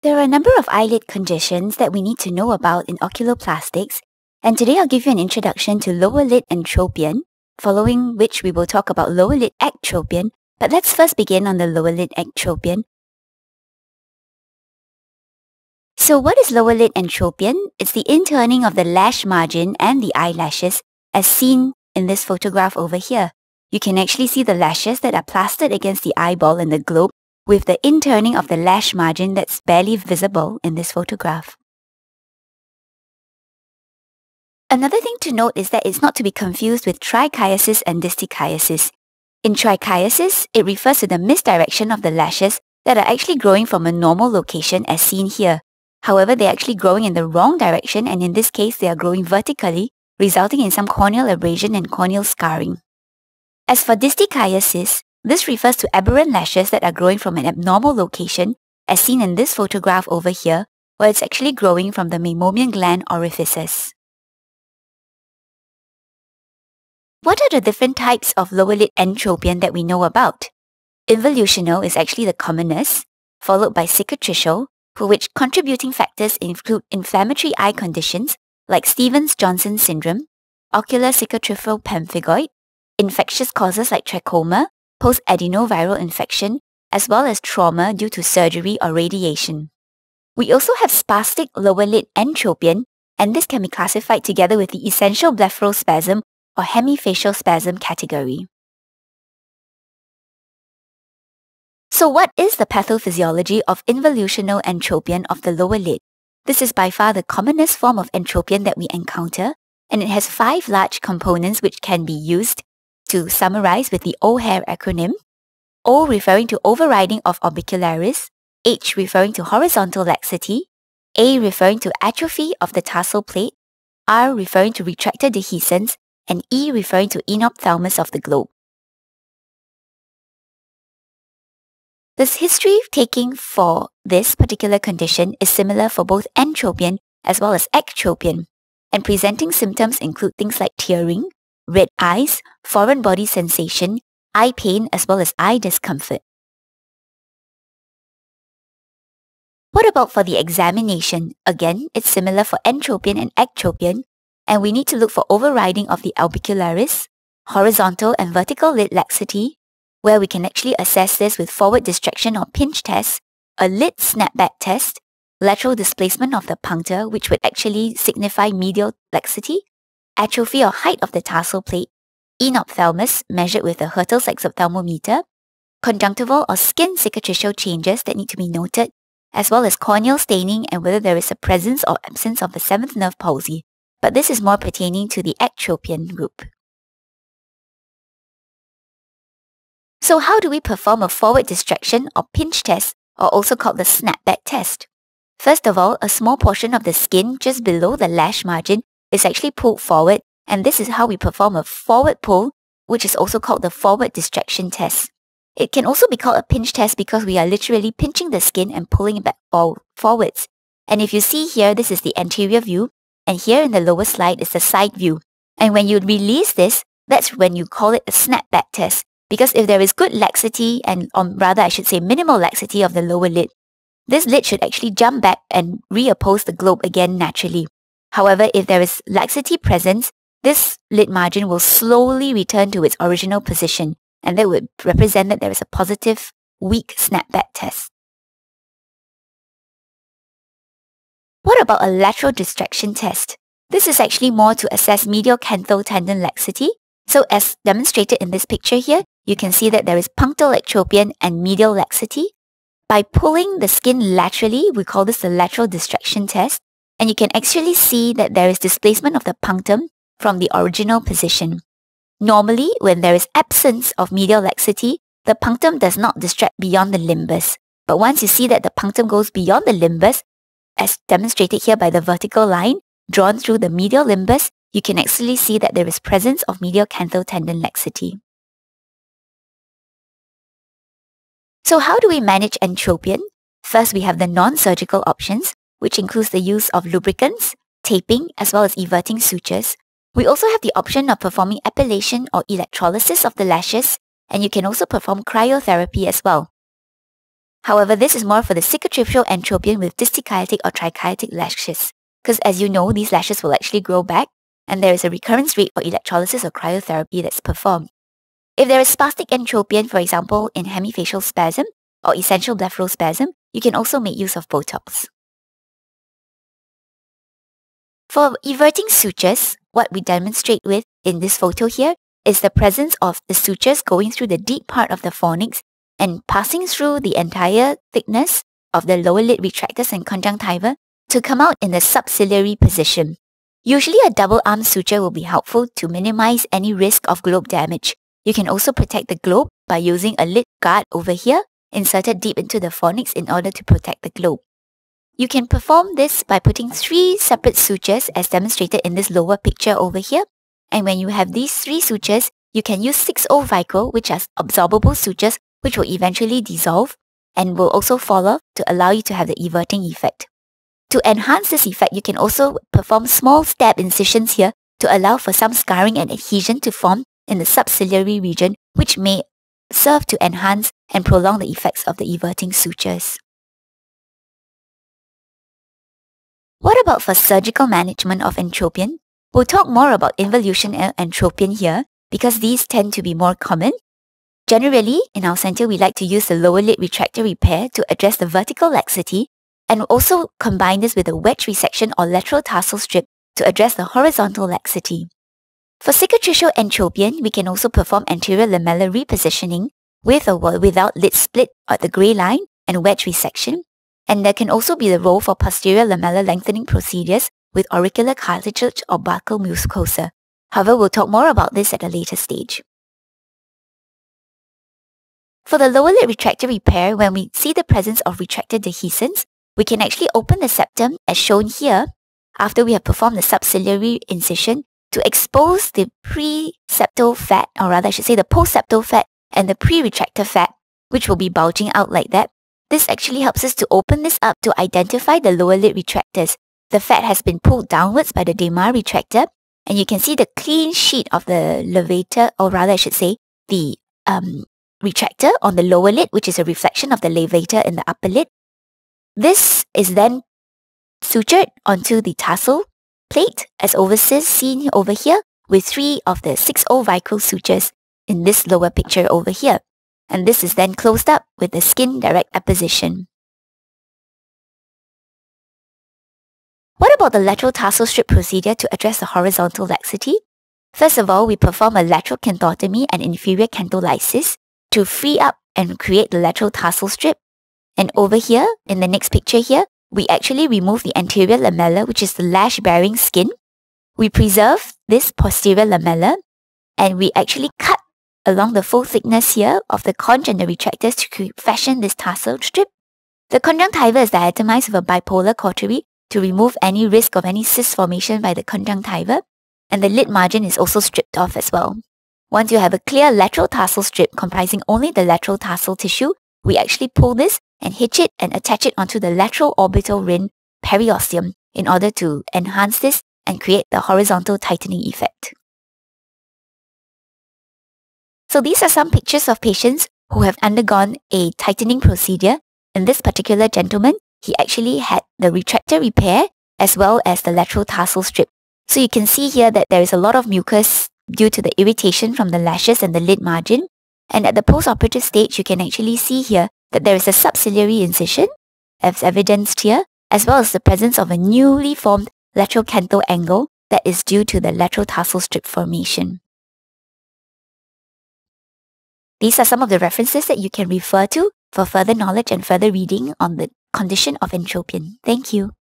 There are a number of eyelid conditions that we need to know about in oculoplastics, and today I'll give you an introduction to lower lid entropion, following which we will talk about lower lid ectropion, but let's first begin on the lower lid ectropion. So what is lower lid entropion? It's the inturning of the lash margin and the eyelashes as seen in this photograph over here. You can actually see the lashes that are plastered against the eyeball in the globe with the inturning of the lash margin that's barely visible in this photograph. Another thing to note is that it's not to be confused with trichiasis and distichiasis. In trichiasis, it refers to the misdirection of the lashes that are actually growing from a normal location as seen here. However, they're actually growing in the wrong direction and in this case, they are growing vertically, resulting in some corneal abrasion and corneal scarring. As for distichiasis, this refers to aberrant lashes that are growing from an abnormal location, as seen in this photograph over here, where it's actually growing from the meibomian gland orifices. What are the different types of lower lid entropion that we know about? Involutional is actually the commonest, followed by cicatricial, for which contributing factors include inflammatory eye conditions like Stevens-Johnson syndrome, ocular cicatricial pemphigoid, infectious causes like trachoma, post-adenoviral infection, as well as trauma due to surgery or radiation. We also have spastic lower lid entropion, and this can be classified together with the essential blepharospasm or hemifacial spasm category. So what is the pathophysiology of involutional entropion of the lower lid? This is by far the commonest form of entropion that we encounter, and it has five large components which can be used to summarize with the OHAIR acronym, O referring to overriding of orbicularis, H referring to horizontal laxity, A referring to atrophy of the tarsal plate, R referring to retractor dehiscence, and E referring to enophthalmos of the globe. The history taking for this particular condition is similar for both entropion as well as ectropion, and presenting symptoms include things like tearing, red eyes, foreign body sensation, eye pain, as well as eye discomfort. What about for the examination? Again, it's similar for entropion and ectropion, and we need to look for overriding of the orbicularis, horizontal and vertical lid laxity, where we can actually assess this with forward distraction or pinch test, a lid snapback test, lateral displacement of the punctum, which would actually signify medial laxity, atrophy or height of the tarsal plate, enophthalmos measured with the Hertel's exophthalmometer, conjunctival or skin cicatricial changes that need to be noted, as well as corneal staining and whether there is a presence or absence of the seventh nerve palsy, but this is more pertaining to the ectropion group. So how do we perform a forward distraction or pinch test, or also called the snapback test? First of all, a small portion of the skin just below the lash margin is actually pulled forward, and this is how we perform a forward pull, which is also called the forward distraction test. It can also be called a pinch test because we are literally pinching the skin and pulling it back for forwards. And if you see here, this is the anterior view, and here in the lower slide is the side view. And when you release this, that's when you call it a snapback test. Because if there is good laxity, and or rather I should say minimal laxity of the lower lid, this lid should actually jump back and reoppose the globe again naturally. However, if there is laxity present, this lid margin will slowly return to its original position, and that would represent that there is a positive weak snapback test. What about a lateral distraction test? This is actually more to assess medial canthal tendon laxity. So as demonstrated in this picture here, you can see that there is punctal ectropion and medial laxity. By pulling the skin laterally, we call this the lateral distraction test and you can actually see that there is displacement of the punctum from the original position. Normally, when there is absence of medial laxity, the punctum does not distract beyond the limbus. But once you see that the punctum goes beyond the limbus, as demonstrated here by the vertical line drawn through the medial limbus, you can actually see that there is presence of medial canthal tendon laxity. So how do we manage entropion? First, we have the non-surgical options, which includes the use of lubricants, taping, as well as everting sutures. We also have the option of performing epilation or electrolysis of the lashes, and you can also perform cryotherapy as well. However, this is more for the cicatricial entropion with distichiatic or trichiatic lashes, because as you know, these lashes will actually grow back, and there is a recurrence rate for electrolysis or cryotherapy that's performed. If there is spastic entropion, for example, in hemifacial spasm or essential blepharospasm, you can also make use of Botox. For everting sutures, what we demonstrate with in this photo here is the presence of the sutures going through the deep part of the fornix and passing through the entire thickness of the lower lid retractors and conjunctiva to come out in the subciliary position. Usually a double arm suture will be helpful to minimize any risk of globe damage. You can also protect the globe by using a lid guard over here inserted deep into the fornix in order to protect the globe. You can perform this by putting three separate sutures as demonstrated in this lower picture over here. And when you have these three sutures, you can use 6-0 Vicryl, which are absorbable sutures which will eventually dissolve and will also fall off to allow you to have the everting effect. To enhance this effect, you can also perform small stab incisions here to allow for some scarring and adhesion to form in the subciliary region, which may serve to enhance and prolong the effects of the everting sutures. What about for surgical management of entropion? We'll talk more about involutional entropion here because these tend to be more common Generally, in our center, we like to use the lower lid retractor repair to address the vertical laxity and also combine this with a wedge resection or lateral tarsal strip to address the horizontal laxity. For cicatricial entropion, we can also perform anterior lamellar repositioning with or without lid split at the gray line and wedge resection. And there can also be the role for posterior lamellar lengthening procedures with auricular cartilage or buccal mucosa. However, we'll talk more about this at a later stage. For the lower lid retractor repair, when we see the presence of retractor dehiscence, we can actually open the septum as shown here after we have performed the subciliary incision to expose the pre-septal fat, or rather I should say the post-septal fat and the pre-retractor fat, which will be bulging out like that. This actually helps us to open this up to identify the lower lid retractors. The fat has been pulled downwards by the Desmarres retractor, and you can see the clean sheet of the levator, or rather I should say the um, retractor on the lower lid, which is a reflection of the levator in the upper lid. This is then sutured onto the tarsal plate as overseas seen over here with three of the 6-0 Vicryl sutures in this lower picture over here. And this is then closed up with the skin direct apposition. What about the lateral tarsal strip procedure to address the horizontal laxity? First of all, we perform a lateral canthotomy and inferior cantholysis to free up and create the lateral tarsal strip. And over here, in the next picture here, we actually remove the anterior lamella, which is the lash-bearing skin. We preserve this posterior lamella, and we actually cut along the full thickness here of the conch and the retractors to fashion this tarsal strip. The conjunctiva is diathermized with a bipolar cautery to remove any risk of any cyst formation by the conjunctiva, and the lid margin is also stripped off as well. Once you have a clear lateral tarsal strip comprising only the lateral tarsal tissue, we actually pull this and hitch it and attach it onto the lateral orbital ring periosteum in order to enhance this and create the horizontal tightening effect. So these are some pictures of patients who have undergone a tightening procedure. In this particular gentleman, he actually had the retractor repair as well as the lateral tarsal strip. So you can see here that there is a lot of mucus due to the irritation from the lashes and the lid margin. And at the post-operative stage, you can actually see here that there is a subciliary incision, as evidenced here, as well as the presence of a newly formed lateral canthal angle that is due to the lateral tarsal strip formation. These are some of the references that you can refer to for further knowledge and further reading on the condition of entropion. Thank you.